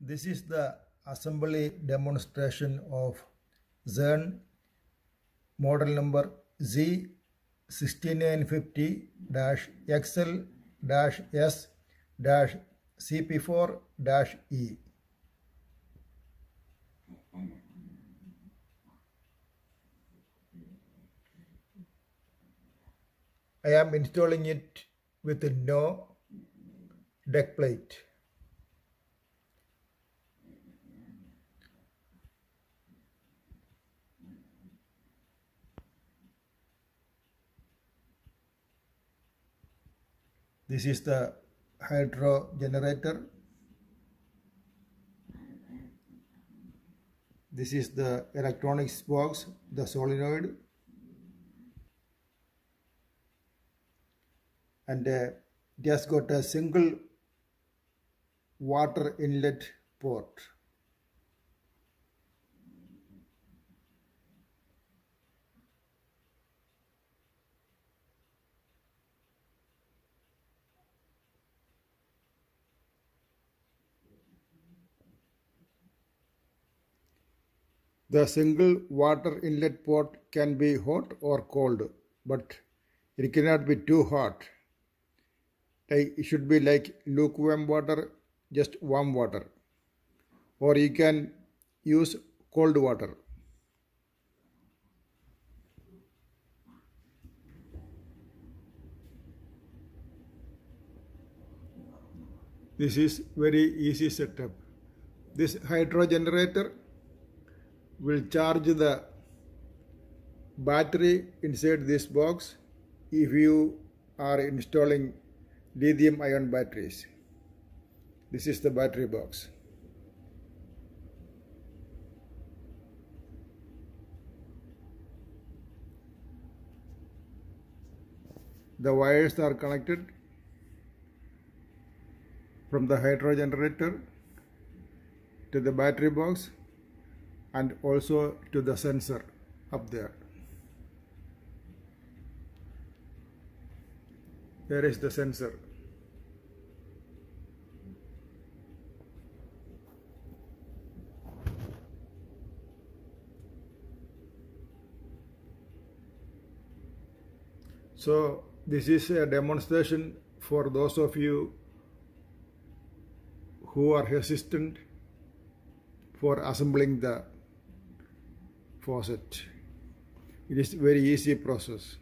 This is the assembly demonstration of Zurn model number Z6950-XL-S-CP4-E. I am installing it with a no deck plate. This is the hydro generator. This is the electronics box, the solenoid. And uh, it has got a single water inlet port. The single water inlet port can be hot or cold, but it cannot be too hot. It should be like lukewarm water, just warm water. Or you can use cold water. This is very easy setup. This hydro generator will charge the battery inside this box if you are installing lithium ion batteries. This is the battery box. The wires are connected from the hydro generator to the battery box and also to the sensor up there. There is the sensor. So this is a demonstration for those of you who are hesitant for assembling the faucet. It is very easy process.